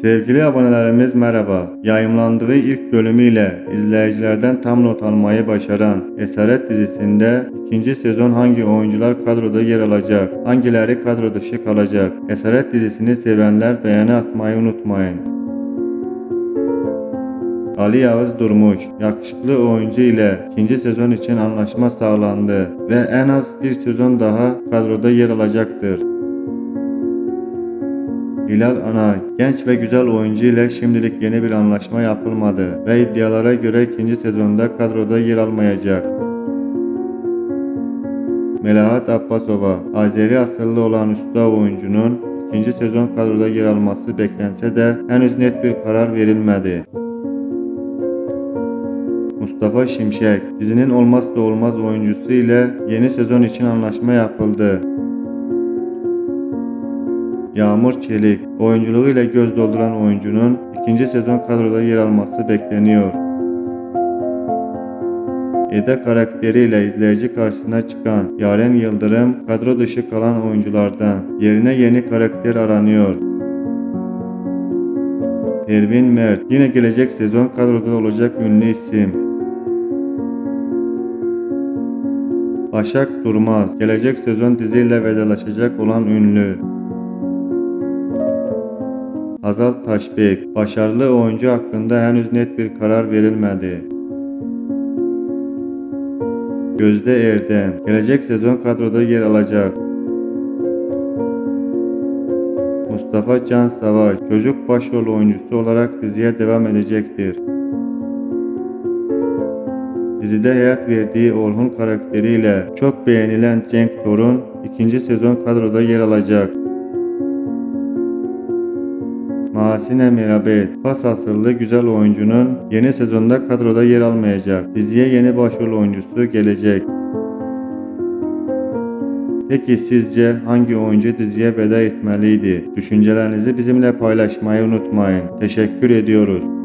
Sevgili abonelerimiz merhaba. Yayımlandığı ilk bölümüyle izleyicilerden tam not almayı başaran Esaret dizisinde ikinci sezon hangi oyuncular kadroda yer alacak, hangileri kadro dışı kalacak? Esaret dizisini sevenler beğeni atmayı unutmayın. Ali Yağız Durmuş, yakışıklı oyuncu ile ikinci sezon için anlaşma sağlandı ve en az bir sezon daha kadroda yer alacaktır. Hilal Anay, genç ve güzel oyuncu ile şimdilik yeni bir anlaşma yapılmadı ve iddialara göre ikinci sezonda kadroda yer almayacak. Melahat Abbasova, Azeri asıllı olan usta oyuncunun ikinci sezon kadroda yer alması beklense de henüz net bir karar verilmedi. Mustafa Şimşek, dizinin olmazsa olmaz oyuncusu ile yeni sezon için anlaşma yapıldı. Yağmur Çelik, oyunculuğuyla göz dolduran oyuncunun ikinci sezon kadroda yer alması bekleniyor. Eda karakteriyle izleyici karşısına çıkan Yaren Yıldırım kadro dışı kalan oyunculardan yerine yeni karakter aranıyor. Ervin Mert yine gelecek sezon kadroda olacak ünlü isim. Başak Durmaz gelecek sezon diziyle vedalaşacak olan ünlü. Hazal Taşbek, başarılı oyuncu hakkında henüz net bir karar verilmedi. Gözde Erdem, gelecek sezon kadroda yer alacak. Mustafa Can Savaş, çocuk başrol oyuncusu olarak diziye devam edecektir. Dizide hayat verdiği Orhun karakteriyle çok beğenilen Cenk Torun ikinci sezon kadroda yer alacak. Mahsine Merabet, Fas asıllı güzel oyuncunun yeni sezonda kadroda yer almayacak. Diziye yeni başrol oyuncusu gelecek. Peki sizce hangi oyuncu diziye veda etmeliydi? Düşüncelerinizi bizimle paylaşmayı unutmayın. Teşekkür ediyoruz.